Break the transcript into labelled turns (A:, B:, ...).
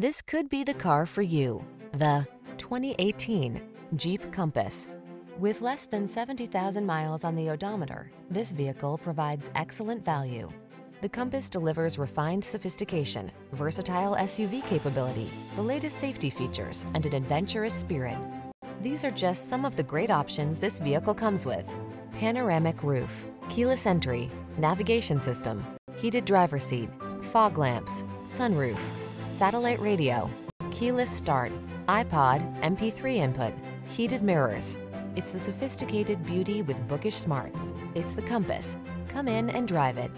A: This could be the car for you. The 2018 Jeep Compass. With less than 70,000 miles on the odometer, this vehicle provides excellent value. The Compass delivers refined sophistication, versatile SUV capability, the latest safety features, and an adventurous spirit. These are just some of the great options this vehicle comes with. Panoramic roof, keyless entry, navigation system, heated driver seat, fog lamps, sunroof, satellite radio, keyless start, iPod, MP3 input, heated mirrors. It's the sophisticated beauty with bookish smarts. It's the compass. Come in and drive it.